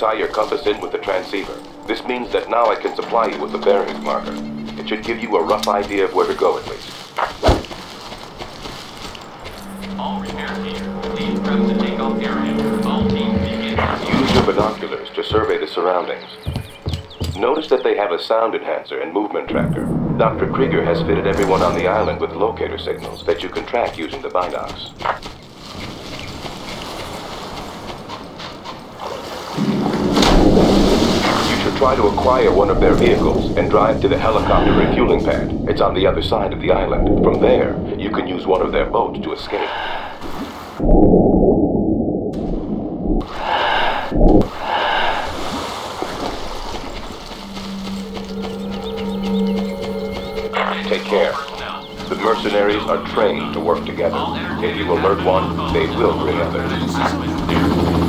tie your compass in with the transceiver. This means that now I can supply you with the bearings marker. It should give you a rough idea of where to go at least. All repair teams, please prep the takeoff area. All teams begin. Use your binoculars to survey the surroundings. Notice that they have a sound enhancer and movement tracker. Dr. Krieger has fitted everyone on the island with locator signals that you can track using the binocs. You should try to acquire one of their vehicles and drive to the helicopter refueling pad. It's on the other side of the island. From there, you can use one of their boats to escape. Take care. The mercenaries are trained to work together. If you alert one, they will bring others.